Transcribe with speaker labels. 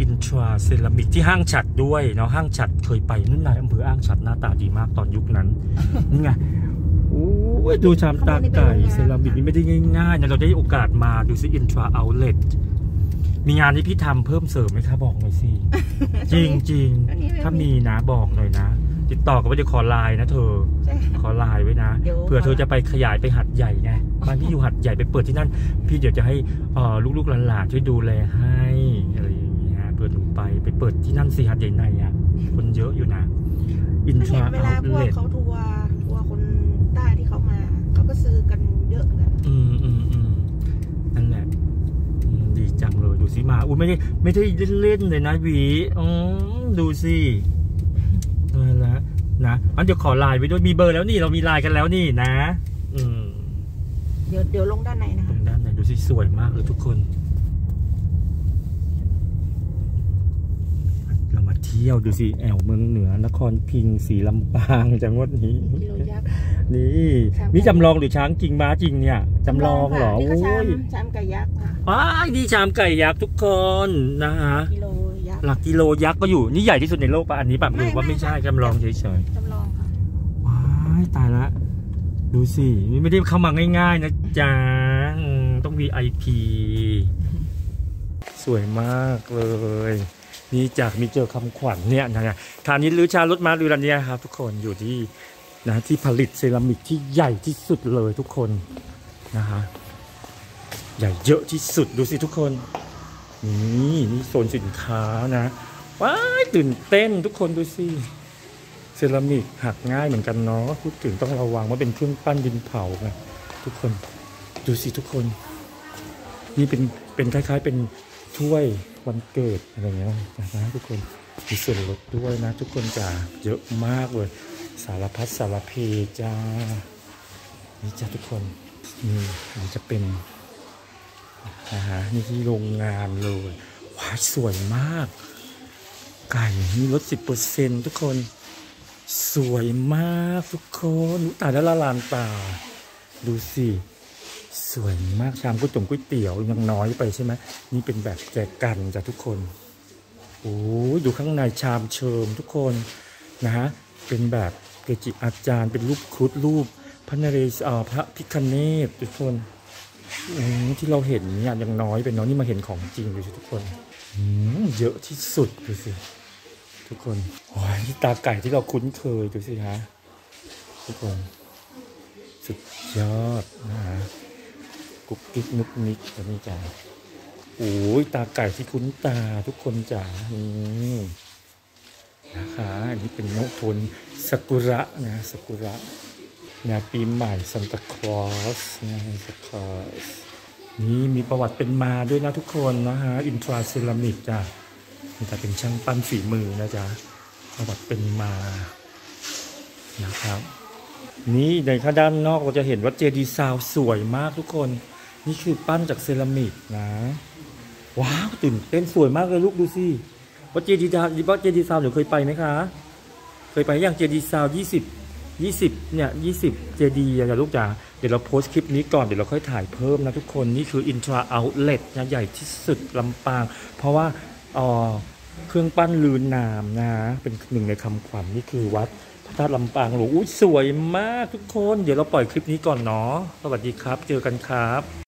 Speaker 1: อินทราเซรามิกที่ห้างฉัตรด้วยเนาะห้างฉัตรเคยไปนั่นนายอำเภอห้างฉัตรหน้าตาดีมากตอนยุคนั้นนี่ไงโอ้ยดูชามตาไก่เซรามิกนี่ไม่ได้ง่ายๆนะเราได้โอกาสมาดูซิอินทราเอาเล t มีงานที่พี่ทำเพิ่มเสริมไหมคะบอกหน่อยสิ จริงจริงๆ
Speaker 2: อันนี้ไม่
Speaker 1: ถ้ามีนะบอกหน่อยนะ ติดต่อกับว่าจะขอไลน์นะเธอ
Speaker 2: ใช่
Speaker 1: ขอไลน์ไว้นะ
Speaker 2: เดี๋ยว
Speaker 1: เผื่อเธอจะไปขยายไปหาดใหญ่ไงบ้านพี่อยู่หาดใหญ่ไปเปิดที่นั่น พี่เดี๋ยวจะให้เอ่อลูกๆหลานๆช่วยดูแลให้ เปิดที่นั่นสิหัดใหญ่ในอะคนเยอะอยู่นะ อินท
Speaker 2: เห็
Speaker 1: ราน
Speaker 2: เว
Speaker 1: เอา
Speaker 2: ลาพวก
Speaker 1: เล
Speaker 2: เขาทัวร์ทัวร์คนใต้ที่เขามา เขาก็ซื้อกันเยอะเหมือนกัน
Speaker 1: อืมอืมอืมนั่นแหละอืมดีจังเลยดูสิมาอุ้ยไม่ได้ไม่ได้เล่นๆเลยนะหวีอ๋อดูสิตายละนะอันเดี๋ยวขอไลน์ไว้ด้วยมีเบอร์แล้วนี่เรามีไลน์กันแล้วนี่นะ อืม
Speaker 2: เดี๋ยวเดี๋ยวลงด้านในนะ
Speaker 1: ตร
Speaker 2: คะ
Speaker 1: งด้านในดูสิสวยมากเลยทุกคน เรามาเที่ยวดูสิ แอวเมืองเหนือนครพิงค์สีลำปางจังหวัดนี้
Speaker 2: กิโลยักษ์
Speaker 1: นี่
Speaker 2: ช้าง
Speaker 1: นี่จำลองหรือช้างจริงม้าจริงเนี่ยจำลองเหรอ
Speaker 2: นี่ก็ชาม
Speaker 1: โอ้ย
Speaker 2: ชามไก่ยักษ์ค่ะ
Speaker 1: ว้ายนี่ชามไก่ยักษ์ทุกคนนะฮะ
Speaker 2: กิโลยักษ์
Speaker 1: หลักกิโลยักษ์ก็อยู่นี่ใหญ่ที่สุดในโลกปะอันนี้แบบหรือว่า
Speaker 2: ไม่
Speaker 1: ไม่ใช่
Speaker 2: ไม่
Speaker 1: จำลองเฉย
Speaker 2: จำลองค่ะ
Speaker 1: ๆว้ายตายละดูสินี่ไม่ได้เข้ามาง่าย ๆ นะจ๊ะอืมต้อง VIP สวยมากเลย นี่จากมีเจอคำขวัญเนี่ยนะฮะฐานิชหรือชาลดมาดูรันเนี่ยครับ ทุกคนอยู่ที่นะที่ผลิตเซรามิกที่ใหญ่ที่สุดเลยทุกคนนะฮะใหญ่เยอะที่สุดดูสิทุกคน นี่นี่โซนสินค้านะว้ายตื่นเต้นทุกคนดูสิเซรามิกหักง่ายเหมือนกันเนาะพูดถึงต้องระวังว่าเป็นเครื่องปั้นดินเผาไงทุกคนดูสิทุกคน นี่เป็นเป็นคล้าย ๆ เป็น ถ้วยวันเกิดอะไรเงี้ยนะทุกคนมีส่วนลดด้วยนะ ทุกคนจ้าเยอะมากเลย สารพัดสารเพจ้านี่จ้าทุกคนนี่มันจะเป็นนะฮะนี่ที่โรงงานเลยว้าสวยมาก ไก่นี่ลดสิบเปอร์เซ็นทุกคน สวยมากทุกคนตาแล้วละลานตา ดูสิ สวยมากชามก๋วยตงก๋วยเตี๋ยวยังน้อยไปใช่ไหมนี่เป็นแบบแจกันจ้ะทุกคนโอ้ยดูข้างในชามเชิมทุกคนนะฮะเป็นแบบเกจิอาจารย์เป็นรูปครุฑรูปพระนเรศวรพระพิคเนตทุกคนอืมที่เราเห็นเนี่ยยังน้อยไปเนาะนี่มาเห็นของจริงดูสิทุกคนเยอะที่สุดดูสิทุกคนโอ้ยนี่ตาไก่ที่เราคุ้นเคยดูสิฮะทุกคนสุดยอดนะฮะ กุ๊กกิ๊กนุกนิกตัวนี้จ้าโอ้ยตาไก่ที่คุ้นตาทุกคนจ้าอืมนะคะอันนี้เป็นนกทนซากุระนะซากุระงานปีใหม่ซันตาคลอสนะซันตาคลอสนี่มีประวัติเป็นมาด้วยนะทุกคนนะฮะอินทราเซรามิกจ้ะนี่แต่เป็นช่างปั้นฝีมือนะจ๊ะประวัติเป็นมานะครับ นี่ในข้างด้านนอกเราจะเห็นว่าเจดีย์ซาวสวยมากทุกคน นี่คือปั้นจากเซรามิกนะ ว้าวตื่นเต้นสวยมากเลยลูกดูสิว่าเจดีย์ดาว่าเจดีย์ซาวเดี๋ยวเคยไปไหมคะ เคยไปยังเจดีย์ซาวยี่สิบยี่สิบเนี่ยยี่สิบเจดีอย่าลูกจ๋าเดี๋ยวเราโพสต์คลิปนี้ก่อน เดี๋ยวเราค่อยถ่ายเพิ่มนะทุกคน นี่คืออินทราเอาเล t นะใหญ่ที่สุดลำปาง เพราะว่าอ๋อเครื่องปั้นลืนนามนะ เป็นหนึ่งในคำขวัญนี่คือวัดพระธาตุลำปางหลวงอุ้ยสวยมากทุกคน เดี๋ยวเราปล่อยคลิปนี้ก่อนเนาะสวัสดีครับ เจอกันครับ